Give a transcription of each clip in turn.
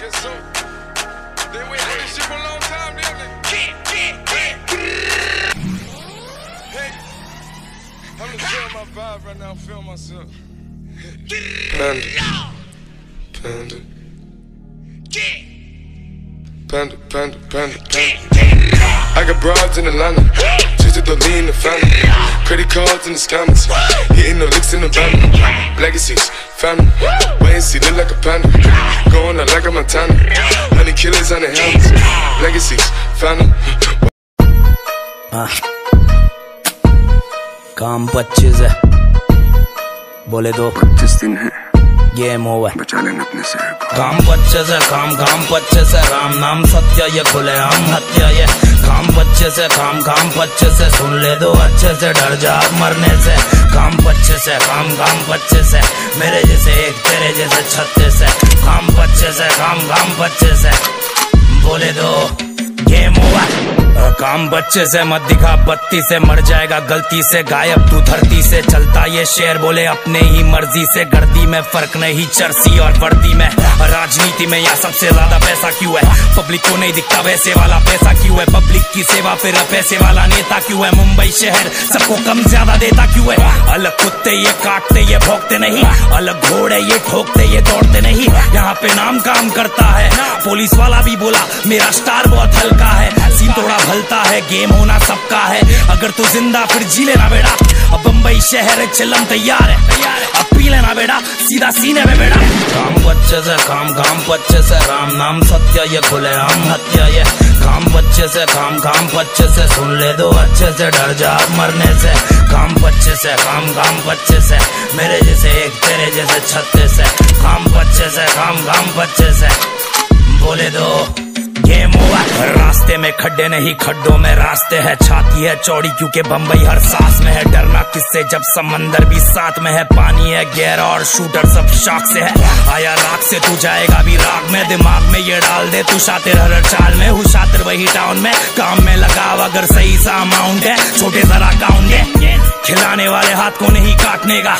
guess so. They wait for this shit for a long time, didn't they? Hey, I'm gonna feel my vibe right now, feel myself. Panda. Panda. Panda, panda, panda, panda. I got broads in Atlanta. Just the lean the family. Credit cards in the scammers. Hitting the licks in the van. Legacies, family. Wait and see, look like a panda. Going out like a Montana. Honey killers on the helmets. Legacies, family. हाँ काम पच्चीस है बोले दो पच्चीस दिन है game over बचा लेना अपने शहर को। काम पच्चीस से काम काम पच्चीस से राम। नाम सत्य ये खुले आम हत्या ये। काम बच्चे से काम काम पच्चीस से सुन ले दो अच्छे से डर जा मरने से। काम पच्चीस से काम काम बच्चे से। मेरे जैसे एक तेरे जैसे छत्ते से। काम पच्चीस से काम काम बच्चे से। बोले दो। गेम ओवर काम बच्चे से मत दिखा, बत्ती से मर जाएगा, गलती से गायब, तू धरती से चलता, ये शेर बोले, अपने ही मर्ज़ी से, गर्दी में फ़र्क नहीं, चरसी और वर्दी में, राजनीति में यहाँ सबसे ज़्यादा पैसा क्यों है? पब्लिक को नहीं दिखता वैसे वाला पैसा क्यों है? पब्लिक की सेवा, फिर पैसे वाला नेता क्यों है? मुंबई शहर सबको कम ज़्यादा देता क्यों है? अलग कुत्ते ये काटते, ये भोगते नहीं, अलग घोड़े ये ठोकते, ये दौड़ते नहीं, यहाँ पे नाम काम करता है। पुलिस वाला भी बोला, मेरा स्टार बहुत हल्का है। सीन थोड़ा भलता है। गेम होना सबका है। अगर तू ज़िंदा, फिर जी लेना बेटा अब बम्बई शहर है चिल्लम तैयार है। अब पी लेना बेटा सीधा सीने में बेटा काम बच्चे से काम काम बच्चे से राम नाम सत्य ये खुले आम हत्या ये। काम बच्चे से काम काम बच्चे से सुन ले दो, अच्छे से डर जा मरने से। काम बच्चे से काम काम बच्चे से। मेरे जैसे एक, तेरे जैसे छत्ते से। काम बच्चे से काम काम बच्चे से। बोले दो। गेम ओवर रास्ते में खड्डे नहीं, खड्डों में रास्ते है। छाती है चौड़ी, क्योंकि बम्बई हर सांस में है। डरना किससे? जब समंदर भी साथ में है। पानी है गहरा और शूटर सब शौक से है। आया राख से तू जाएगा भी राग में। दिमाग में ये डाल दे तू शातिर हर चाल में। हूँ शातिर वही टाउन में। काम में लगाव अगर सही सा अमाउंट है। छोटे जरा काउंट है। खिलाने वाले हाथ को नहीं काटने का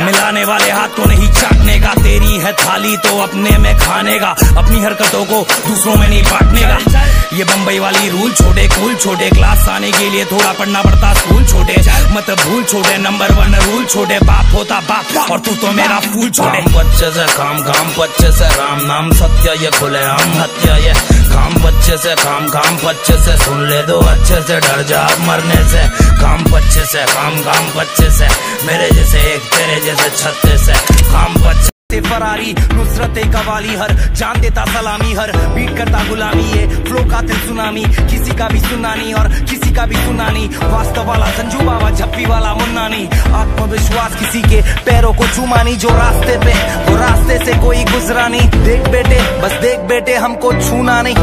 मिलाने वाले हाथ को नहीं चाटने का तेरी है थाली तो अपने में खाने का अपनी हरकतों को दूसरों में नहीं बांटने का ये बम्बई वाली रूल, छोटे कूल छोटे क्लास आने के लिए थोड़ा पढ़ना पड़ता स्कूल छोटे। मत भूल, छोटे नंबर वन रूल छोटे बाप होता बाप। और तू तो मेरा फूल छोटे। बच्चे से काम काम बच्चे से राम नाम, सत्य ये खुले आम, हत्या ये। काम बच्चे से काम काम बच्चे से सुन ले दो, अच्छे से डर जा मरने से। काम बच्चे से काम काम बच्चे से, मेरे जैसे एक, तेरे जैसे छत्ते से। काम बच्चे फरारी, नुसरत कवाली, हर जान देता सलामी, हर बीट करता गुलामी, ये फ्लो का दिल सुनामी, किसी का भी सुनानी और किसी का भी सुनानी, वास्तव वाला संजू बाबा, झप्पी वाला मुन्नानी, आत्मविश्वास किसी के पैरों को चुमानी, जो रास्ते पे, वो रास्ते से कोई गुजरा नहीं देख बेटे, बस देख बेटे, हमको छूना नहीं।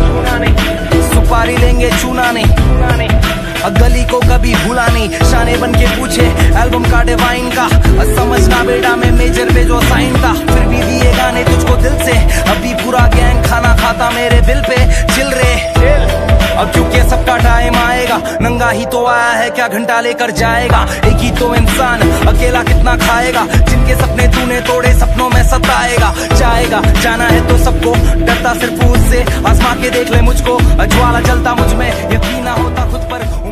सुपारी लेंगे चूना नहीं। गली को कभी भूला नहीं। शाने बन के पूछे एल्बम का। डिवाइन का समझना बेटा, में मेजर पे जो साइन था। फिर भी दिए गाने तुझको दिल से। अभी पूरा गैंग खाना खाता मेरे बिल पे। चिल रे। अब क्योंकि सबका टाइम आएगा। नंगा ही तो आया है, क्या घंटा लेकर जाएगा? एक ही तो इंसान अकेला कितना खाएगा? जिनके सपने तूने तोड़े, सपनों में सताएगा। जाएगा जाना है तो सबको डरता सिर्फ़ उससे आजमा के देख ले मुझको। ज्वाला जलता मुझमें। यकीन ना होता खुद पर